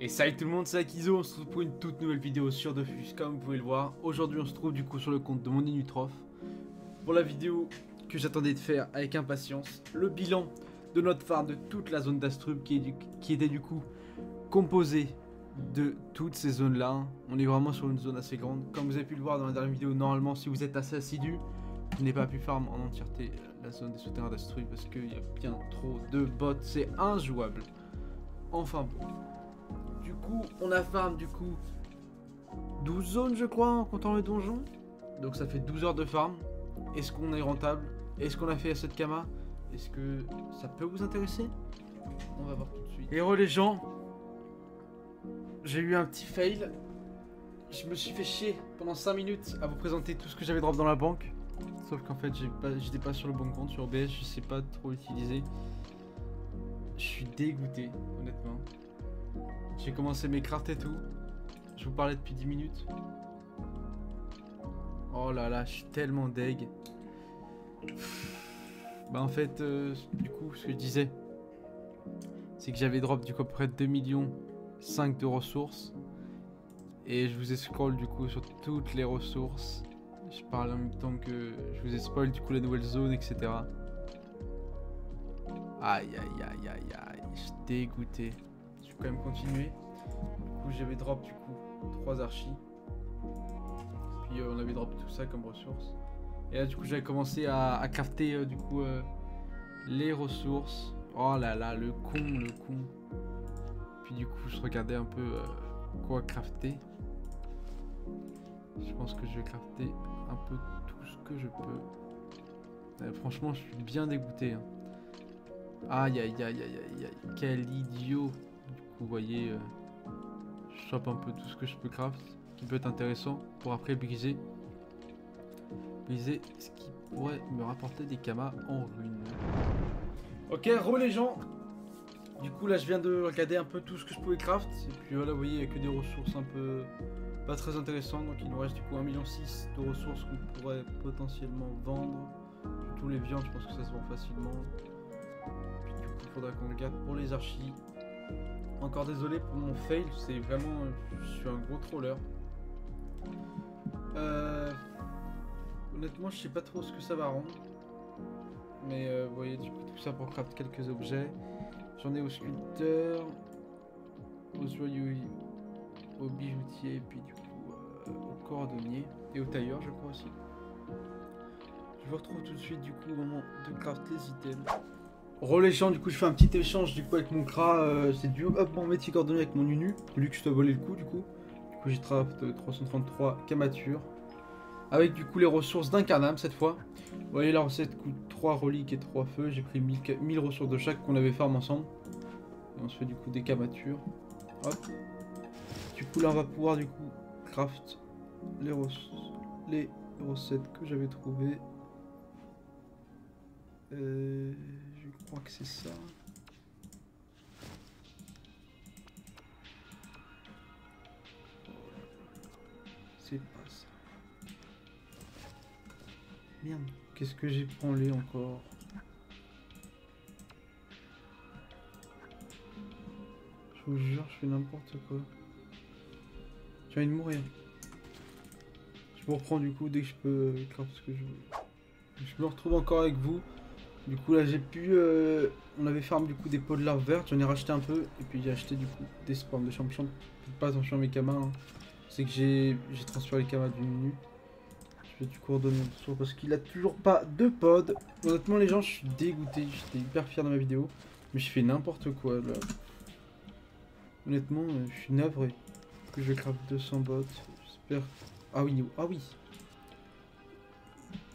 Et salut tout le monde, c'est Akizo, on se retrouve pour une toute nouvelle vidéo sur Dofus, comme vous pouvez le voir. Aujourd'hui on se trouve du coup sur le compte de mon Inutrof pour la vidéo que j'attendais de faire avec impatience. Le bilan de notre phare de toute la zone d'Astrub qui, qui, était du coup composée de toutes ces zones là. On est vraiment sur une zone assez grande. Comme vous avez pu le voir dans la dernière vidéo, normalement si vous êtes assez assidu, je n'ai pas pu faire en entièreté la zone des souterrains d'Astrub parce qu'il y a bien trop de bots, c'est injouable. Enfin bon. Du coup, on a farm du coup 12 zones, je crois, en comptant les donjons. Donc ça fait 12 heures de farm. Est-ce qu'on est rentable? Est-ce qu'on a fait assez de Kama? Est-ce que ça peut vous intéresser? On va voir tout de suite. Héros les gens, j'ai eu un petit fail. Je me suis fait chier pendant 5 minutes à vous présenter tout ce que j'avais drop dans la banque. Sauf qu'en fait, j'étais pas, sur le bon compte, sur OBS, je sais pas trop l'utiliser. Je suis dégoûté, honnêtement. J'ai commencé mes crafts et tout. Je vous parlais depuis 10 minutes. Oh là là, je suis tellement deg. Bah en fait, euh, du coup, ce que je disais, c'est que j'avais drop du coup près de 2 millions 5 de ressources. Et je vous ai scroll du coup sur toutes les ressources. Je parle en même temps que je vous ai spoil du coup la nouvelle zone, etc. Aïe aïe aïe aïe aïe, je suis dégoûté quand même continuer. Du coup, j'avais drop du coup trois archis. Puis euh, on avait drop tout ça comme ressources. Et là, du coup, j'avais commencé à, à crafter euh, du coup euh, les ressources. Oh là là, le con, le con. Puis du coup, je regardais un peu quoi crafter. Je pense que je vais crafter un peu tout ce que je peux. franchement, je suis bien dégoûté. Hein. Aïe aïe aïe aïe aïe aïe, quel idiot vous voyez, euh, je chope un peu tout ce que je peux craft, qui peut être intéressant pour après briser. Briser ce qui pourrait me rapporter des kamas en ruine. Ok, re les gens Du coup là je viens de regarder un peu tout ce que je pouvais craft. Et puis voilà, vous voyez, il n'y a que des ressources un peu pas très intéressantes. Donc il nous reste du coup 1,6 million de ressources qu'on pourrait potentiellement vendre. Tous les viandes, je pense que ça se vend facilement. Puis du coup, il faudra qu'on le garde pour les archis. Encore désolé pour mon fail, c'est vraiment... Je suis un gros troller. Euh, honnêtement, je sais pas trop ce que ça va rendre. Mais euh, vous voyez, du coup, tout ça pour craft quelques objets. J'en ai au sculpteur, aux joyaux, au bijoutier, puis du coup euh, au cordonnier et au tailleur, je crois aussi. Je vous retrouve tout de suite du coup au moment de craft les items. Reléchant, du coup, je fais un petit échange du coup avec mon Kra. Euh, c'est du hop mon métier coordonné avec mon Nunu. Lui que je dois voler le coup, du coup. Du coup, j'ai de 333 kamatures. Avec du coup les ressources d'un carnam cette fois. Vous voyez, la recette coûte 3 reliques et 3 feux. J'ai pris 1000, ressources de chaque qu'on avait farm ensemble. Et on se fait du coup des kamatures. Hop. Du coup, là, on va pouvoir du coup craft les, les recettes que j'avais trouvées. Euh je crois que c'est ça. C'est pas ça. Merde, qu'est-ce que j'ai branlé encore Je vous jure, je fais n'importe quoi. J'ai envie de mourir. Je me reprends du coup dès que je peux craft ce que je veux. Je me retrouve encore avec vous. Du coup là j'ai pu... Euh, on avait farm du coup des pots de larves vertes, j'en ai racheté un peu. Et puis j'ai acheté du coup des spawns de champion. Faites pas attention à mes kamas. Hein. C'est que j'ai transféré les kamas du menu. Je vais du coordonner dessous parce qu'il a toujours pas de pod. Honnêtement les gens je suis dégoûté. J'étais hyper fier de ma vidéo. Mais je fais n'importe quoi là. Honnêtement euh, je suis navré. Que je craft 200 bots. J'espère... Ah oui, ah oui,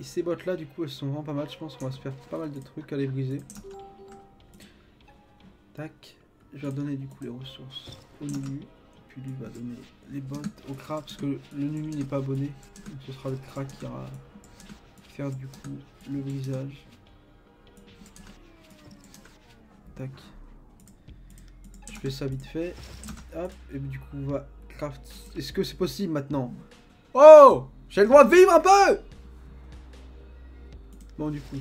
et ces bottes là du coup elles sont vraiment pas mal. Je pense qu'on va se faire pas mal de trucs à les briser. Tac. Je vais redonner du coup les ressources au Nunu. Puis lui va donner les bottes au Kra parce que le Nunu n'est pas abonné. Donc ce sera le Kra qui ira faire du coup le brisage. Tac. Je fais ça vite fait. Hop. Et du coup on va craft. Est-ce que c'est possible maintenant? Oh J'ai le droit de vivre un peu Du coup,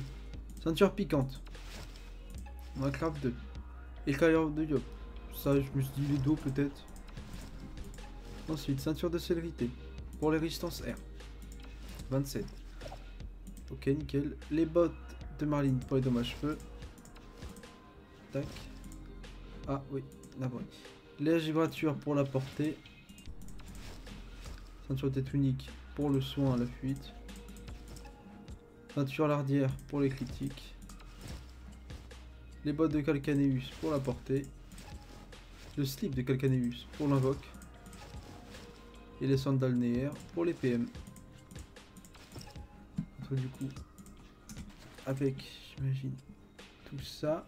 ceinture piquante. On craft 2. Éclaireur de yop. Ça, je me suis dit les dos peut-être. Ensuite, ceinture de célérité. Pour les résistances R. 27. Ok, nickel. Les bottes de Marline pour les dommages feu. Tac. Ah oui, d'abord. Les vibratures pour la portée. Ceinture de tête unique pour le soin à la fuite. Ceinture lardière pour les critiques. Les bottes de Calcaneus pour la portée. Le slip de Calcaneus pour l'invoque. Et les sandales Neer pour les PM. Donc, du coup, avec, j'imagine, tout ça.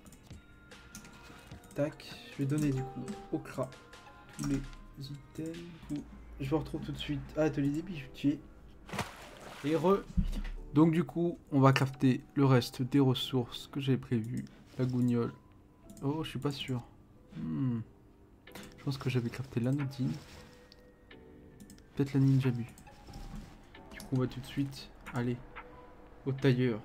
Tac, je vais donner du coup au CRA tous les items. Je vous retrouve tout de suite à l'atelier des bijoutiers. Et re. Donc du coup, on va crafter le reste des ressources que j'avais prévues. La gougnole. Oh, je suis pas sûr. Hmm. Je pense que j'avais crafté l'anodine. Peut-être la ninja bu. Du coup, on va tout de suite aller au tailleur.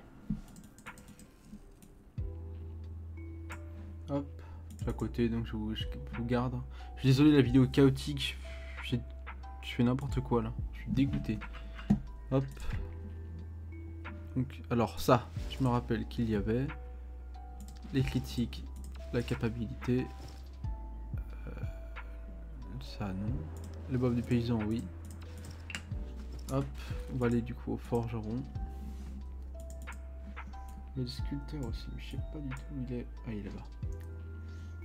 Hop, je suis à côté, donc je vous, je vous garde. Je suis désolé, la vidéo chaotique. Je fais n'importe quoi là. Je suis dégoûté. Hop. Donc, alors ça, je me rappelle qu'il y avait les critiques, la capacité. Euh, ça non. Le bob du paysan, oui. Hop, on va aller du coup au forgeron. Le sculpteur aussi, mais je sais pas du tout où il est. Ah, il est là-bas.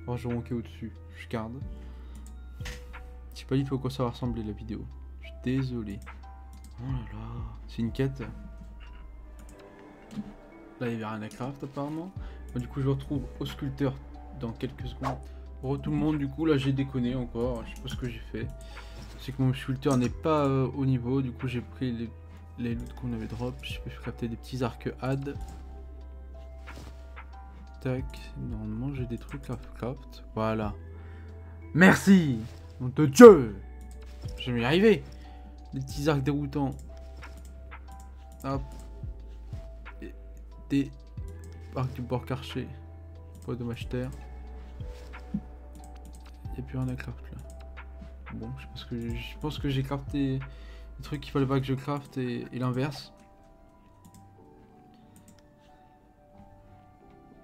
Forgeron qui est au-dessus, je garde. Je sais pas du tout à quoi ça va ressembler la vidéo. Je suis désolé. Oh là là, c'est une quête. Là, il y avait rien à craft apparemment. Bon, du coup, je retrouve au sculpteur dans quelques secondes. Re tout le monde, du coup, là j'ai déconné encore. Je sais pas ce que j'ai fait. C'est que mon sculpteur n'est pas euh, au niveau. Du coup, j'ai pris les, les loots qu'on avait drop. Je peux crafter des petits arcs had. Tac. Normalement, j'ai des trucs à craft. Voilà. Merci Nom de Dieu Je vais y arriver Des petits arcs déroutants. Hop. Et des arcs du bord archer. Pas de terre. Y'a plus rien à craft là. Bon, je pense que je pense que j'ai crafté les trucs qu'il fallait pas que je crafte et, et l'inverse.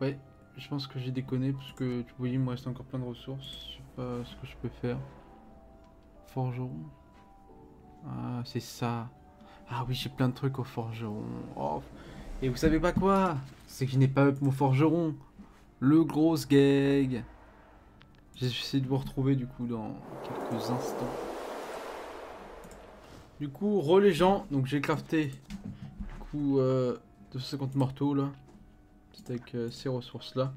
Ouais, je pense que j'ai déconné parce que tu voyais, il me reste encore plein de ressources. Je sais pas ce que je peux faire. Forgeron. Ah, c'est ça. Ah oui, j'ai plein de trucs au forgeron. Oh. Et vous savez pas quoi? C'est je n'ai pas up mon forgeron. Le gros gag. J'essaie de vous retrouver du coup dans quelques instants. Du coup, re donc j'ai crafté du coup euh, 250 marteaux là. C'est avec euh, ces ressources là.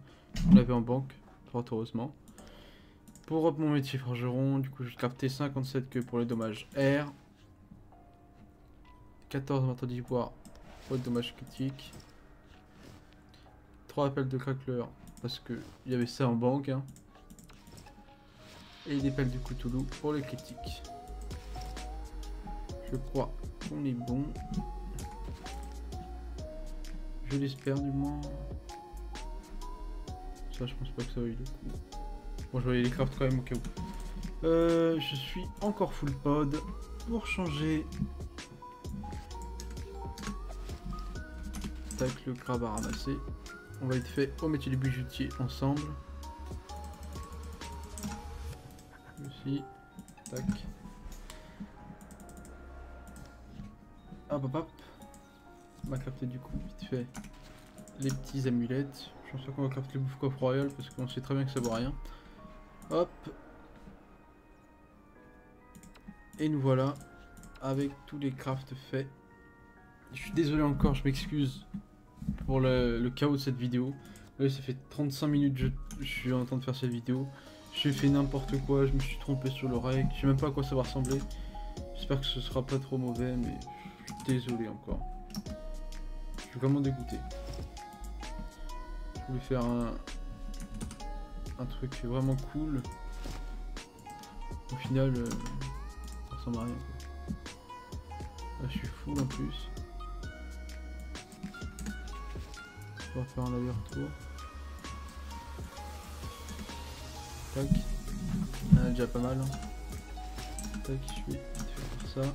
On l'avait en banque, fort heureusement. Pour up mon métier forgeron, du coup j'ai crafté 57 queues pour les dommages R. 14 marteaux d'ivoire pour les dommages critiques. 3 appels de craqueleur parce que il y avait ça en banque. hein. Et des pelles du Cthulhu pour les critiques. Je crois qu'on est bon. Je l'espère du moins. Ça, je pense pas que ça vaille le coup. Bon, je vais aller les craft quand même au cas où. Euh, je suis encore full pod. Pour changer. Tac, le crabe à ramasser. On va être fait au métier du bijoutier ensemble. Aussi. Tac. Hop hop hop. On va crafter du coup vite fait les petits amulettes. Je pense qu'on va crafter le bouffe coffre royal parce qu'on sait très bien que ça vaut rien. Hop. Et nous voilà avec tous les crafts faits. Je suis désolé encore, je m'excuse pour le, chaos de cette vidéo. Oui, ça fait 35 minutes que je, suis en train de faire cette vidéo. J'ai fait n'importe quoi, je me suis trompé sur le règle, je sais même pas à quoi ça va ressembler. J'espère que ce sera pas trop mauvais, mais je suis désolé encore. Je suis vraiment dégoûté. Je voulais faire un, truc vraiment cool. Au final, euh, ça ressemble à rien. Là, je suis full en plus. Va faire un aller-retour. Tac. On a déjà pas mal. hein. tac, je vais faire ça.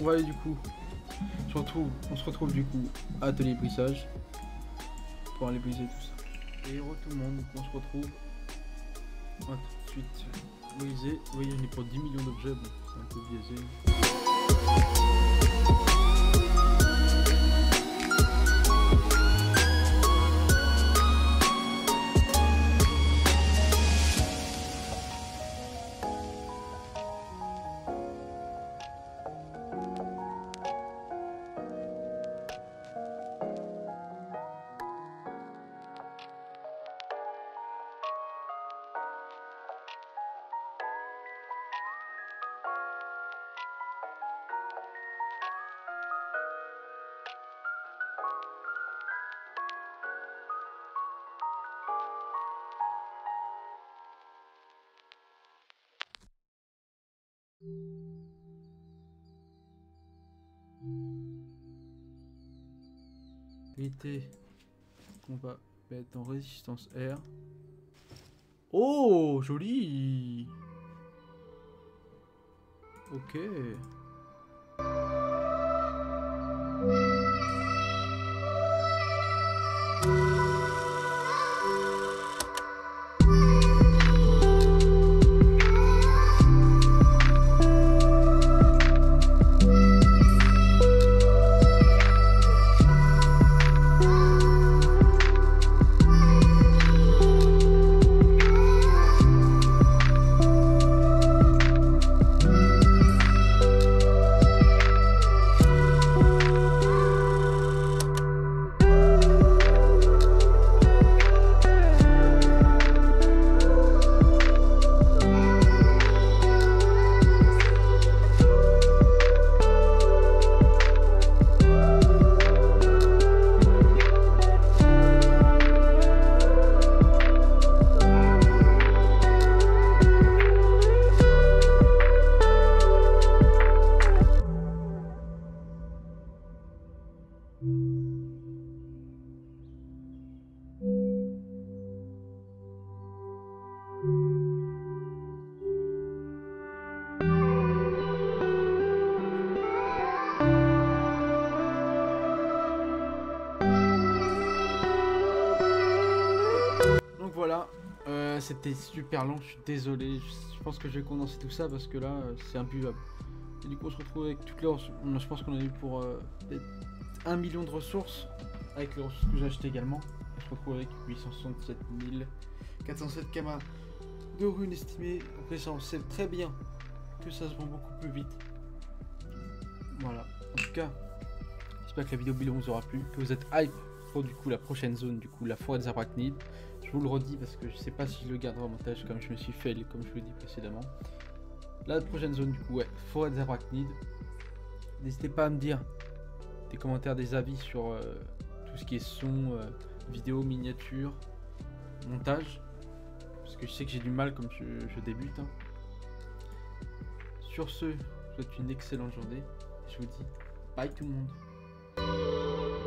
On va aller du coup. Se retrouve, on se retrouve du coup à atelier brisage pour aller briser tout ça. Et tout le monde, on se retrouve. On va tout de suite briser. Vous voyez, on est pour 10 millions d'objets, bon, c'est un peu biaisé. Unité va mettre en résistance R. Oh, joli Ok. C'était super long, je suis désolé. Je, pense que je vais condenser tout ça parce que là, euh, c'est imbuvable. Et du coup, on se retrouve avec toutes les ressources. Je pense qu'on a eu pour euh, 1 million de ressources avec les ressources que j'ai achetées également. On se retrouve avec 867 407 kamas de runes estimées. Après, ça, on sait très bien que ça se vend beaucoup plus vite. Voilà. En tout cas, j'espère que la vidéo bilan vous aura plu, que vous êtes hype pour du coup la prochaine zone, du coup la forêt des arachnides. Je vous le redis parce que je sais pas si je le garderai en montage comme je me suis fait, comme je vous l'ai dit précédemment. La prochaine zone du coup, ouais, forêt des. N'hésitez pas à me dire des commentaires, des avis sur euh, tout ce qui est son, euh, vidéo, miniature, montage. Parce que je sais que j'ai du mal comme je, je débute. hein. Sur ce, je vous souhaite une excellente journée. Je vous dis bye tout le monde.